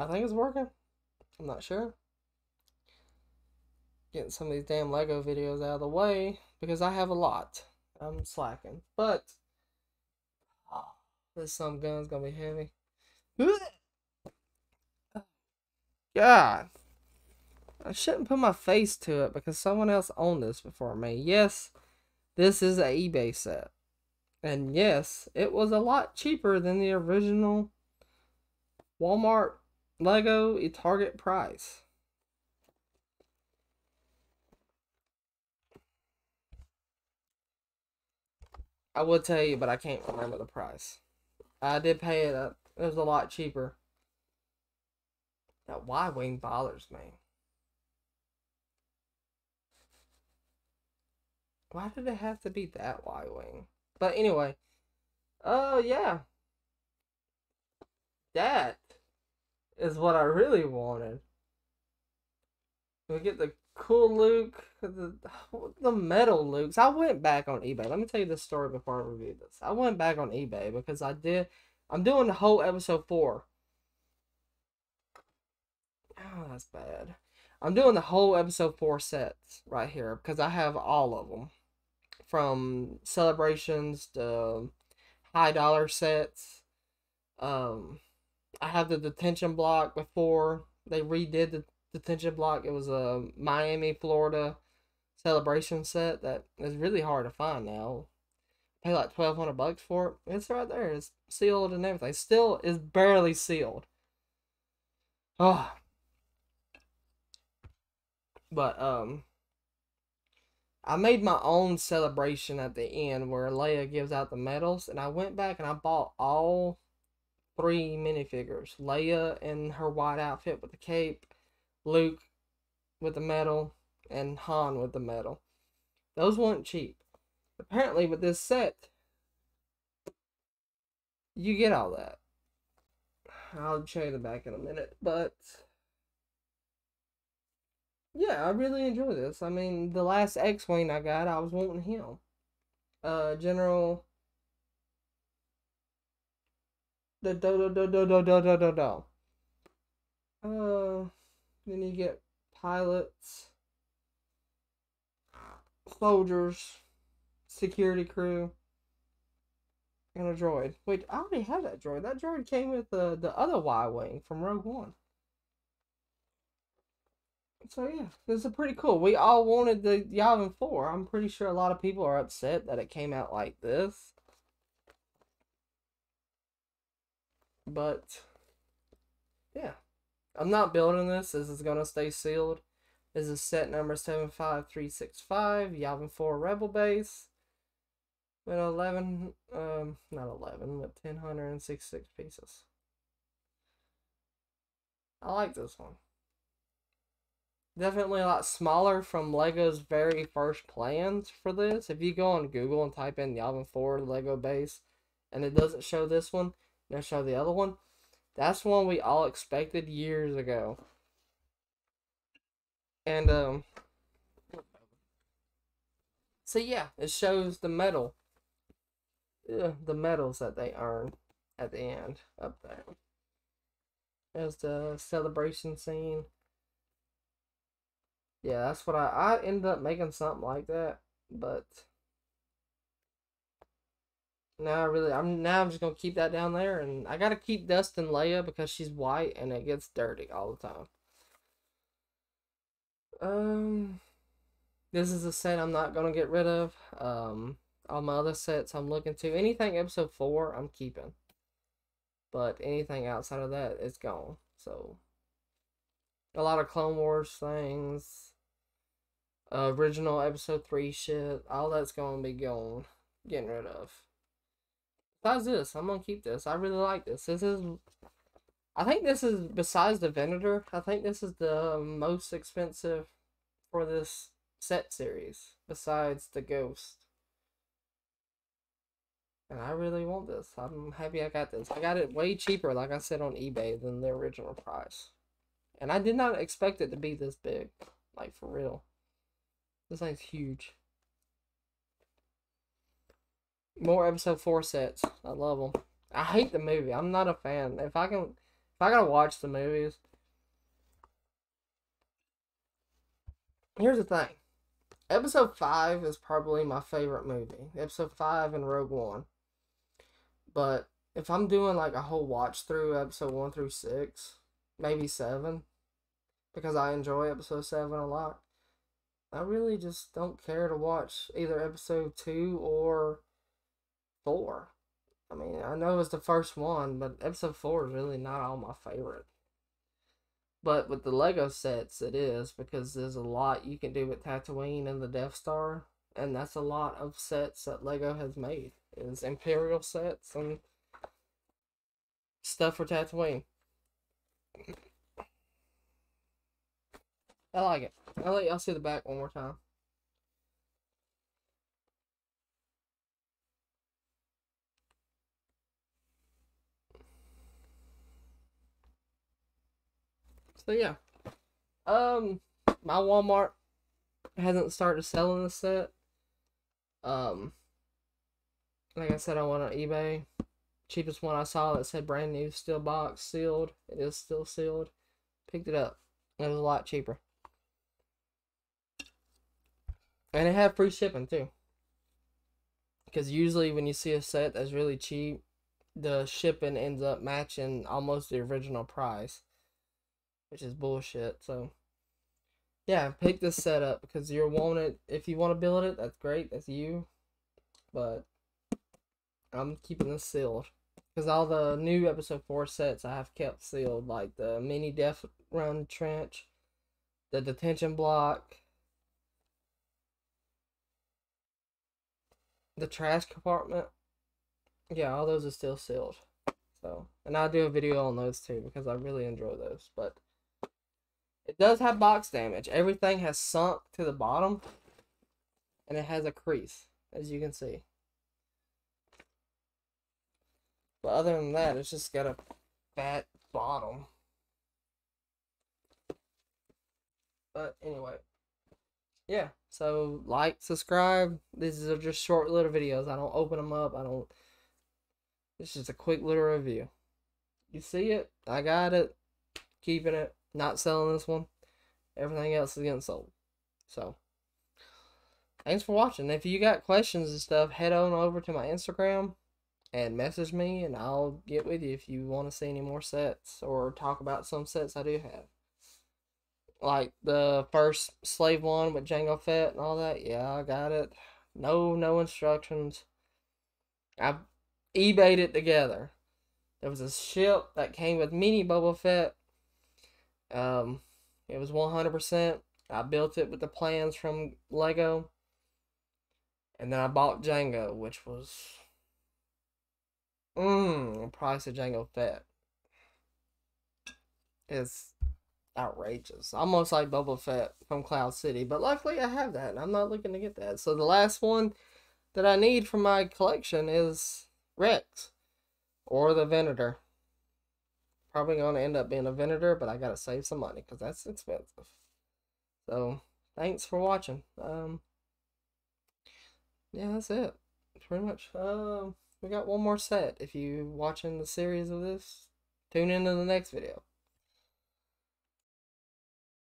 I think it's working. I'm not sure. Getting some of these damn Lego videos out of the way because I have a lot. I'm slacking. But oh, this some gun's gonna be heavy. God. I shouldn't put my face to it because someone else owned this before me. Yes, this is an eBay set. And yes, it was a lot cheaper than the original Walmart Lego a Target price. I would tell you, but I can't remember the price. I did pay it. Uh, it was a lot cheaper. That Y wing bothers me. Why did it have to be that Y wing? But anyway, oh uh, yeah, that is what I really wanted. We get the cool Luke, the the metal Lukes. I went back on eBay. Let me tell you this story before I review this. I went back on eBay because I did. I'm doing the whole episode four. Oh, that's bad. I'm doing the whole episode four sets right here because I have all of them, from celebrations to high dollar sets. Um, I have the detention block before they redid the detention block. It was a Miami, Florida celebration set that is really hard to find now. Pay like twelve hundred bucks for it. It's right there. It's sealed and everything. Still is barely sealed. Oh. But um I made my own celebration at the end where Leia gives out the medals and I went back and I bought all three minifigures. Leia in her white outfit with the cape, Luke with the medal, and Han with the medal. Those weren't cheap. Apparently, with this set, you get all that. I'll show you the back in a minute, but yeah, I really enjoy this. I mean, the last X-wing I got, I was wanting him. Uh, General. The do do do do do do do do do. Uh, then you get pilots, soldiers, security crew, and a droid. Wait, I already have that droid. That droid came with the, the other Y Wing from Rogue One. So yeah, this is pretty cool. We all wanted the Yavin 4. I'm pretty sure a lot of people are upset that it came out like this. But yeah. I'm not building this. This is gonna stay sealed. This is set number 75365, Yavin 4 Rebel Base. With 11, um, not 11, but 1066 pieces. I like this one. Definitely a lot smaller from Lego's very first plans for this. If you go on Google and type in Yavin 4 Lego base and it doesn't show this one, it'll show the other one. That's one we all expected years ago. And um so yeah, it shows the medal. Yeah, the medals that they earn at the end up there. There's the celebration scene. Yeah, that's what I I ended up making something like that, but now I really I'm now I'm just gonna keep that down there and I gotta keep dusting Leia because she's white and it gets dirty all the time. Um this is a set I'm not gonna get rid of. Um all my other sets I'm looking to. Anything episode four I'm keeping. But anything outside of that is gone. So a lot of Clone Wars things. Uh, original episode three shit. All that's gonna be gone. Getting rid of. Besides this, I'm gonna keep this. I really like this. This is I think this is besides the Venator, I think this is the most expensive for this set series, besides the Ghost. And I really want this. I'm happy I got this. I got it way cheaper, like I said, on eBay than the original price. And I did not expect it to be this big. Like, for real. This thing's huge. More episode four sets. I love them. I hate the movie. I'm not a fan. If I can, if I gotta watch the movies, here's the thing. Episode five is probably my favorite movie. Episode five and Rogue One. But if I'm doing like a whole watch through episode one through six, maybe seven, because I enjoy episode seven a lot. I really just don't care to watch either episode two or four. I mean, I know it's the first one, but episode four is really not all my favorite. But with the Lego sets, it is because there's a lot you can do with Tatooine and the Death Star, and that's a lot of sets that Lego has made. Is Imperial sets and stuff for Tatooine. I like it. I'll let y'all see the back one more time. So yeah. Um my Walmart hasn't started selling the set. Um like I said I went on eBay. Cheapest one I saw that said brand new steel box sealed. It is still sealed. Picked it up. It was a lot cheaper. And it had free shipping too. Because usually when you see a set that's really cheap, the shipping ends up matching almost the original price. Which is bullshit. So yeah, pick this setup because you're wanted if you want to build it, that's great, that's you. But I'm keeping this sealed. Because all the new episode 4 sets I have kept sealed, like the mini death run trench, the detention block, the trash compartment. Yeah, all those are still sealed. So, and I'll do a video on those too because I really enjoy those. But it does have box damage. Everything has sunk to the bottom and it has a crease, as you can see. But other than that, it's just got a fat bottom. But anyway yeah so like subscribe. These are just short little videos. I don't open them up. I don't this is a quick little review. You see it? I got it. Keeping it not selling this one everything else is getting sold so thanks for watching if you got questions and stuff head on over to my instagram and message me and i'll get with you if you want to see any more sets or talk about some sets i do have like the first slave one with Jango Fett and all that. Yeah, I got it. No, no instructions. I eBayed it together. There was a ship that came with mini Boba Fett. Um, it was 100%. I built it with the plans from Lego. And then I bought Jango, which was. Mmm, price of Jango Fett. Is outrageous. Almost like Boba Fett from Cloud City. But luckily I have that. I'm not looking to get that. So the last one that I need for my collection is Rex. Or the Venator. Probably going to end up being a Venator, but I got to save some money because that's expensive. So, thanks for watching. Um, yeah, that's it. Pretty much. Um, we got one more set. If you watching the series of this, tune into the next video.